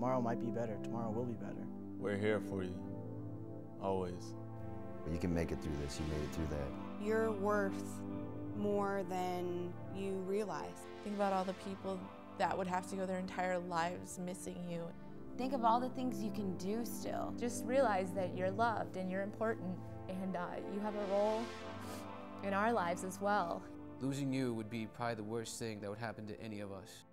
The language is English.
tomorrow might be better. Tomorrow will be better. We're here for you, always. You can make it through this. You made it through that. You're worth more than you realize. Think about all the people that would have to go their entire lives missing you. Think of all the things you can do still. Just realize that you're loved and you're important and uh, you have a role in our lives as well. Losing you would be probably the worst thing that would happen to any of us.